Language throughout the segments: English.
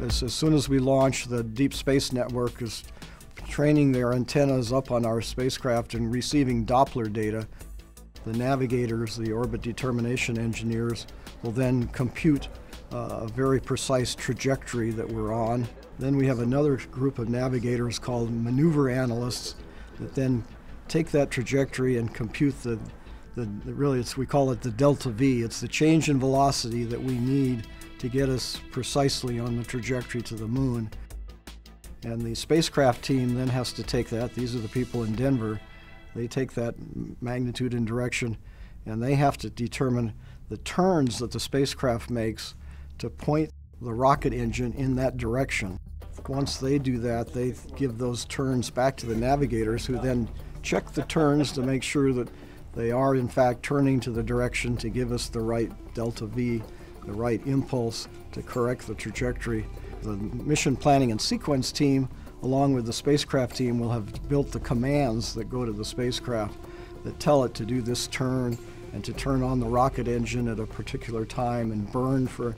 As, as soon as we launch, the Deep Space Network is training their antennas up on our spacecraft and receiving Doppler data. The navigators, the orbit determination engineers, will then compute uh, a very precise trajectory that we're on. Then we have another group of navigators called maneuver analysts that then take that trajectory and compute the, the, really it's we call it the delta V. It's the change in velocity that we need to get us precisely on the trajectory to the moon. And the spacecraft team then has to take that. These are the people in Denver. They take that magnitude and direction, and they have to determine the turns that the spacecraft makes to point the rocket engine in that direction. Once they do that, they give those turns back to the navigators who then check the turns to make sure that they are in fact turning to the direction to give us the right delta V, the right impulse to correct the trajectory. The mission planning and sequence team, along with the spacecraft team, will have built the commands that go to the spacecraft that tell it to do this turn and to turn on the rocket engine at a particular time and burn for,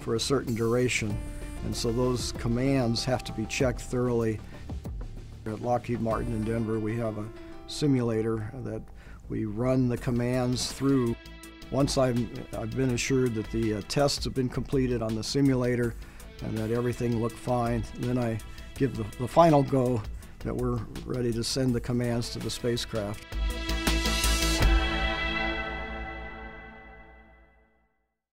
for a certain duration. And so those commands have to be checked thoroughly. At Lockheed Martin in Denver, we have a simulator that we run the commands through. Once I've, I've been assured that the uh, tests have been completed on the simulator and that everything looked fine, then I give the, the final go that we're ready to send the commands to the spacecraft.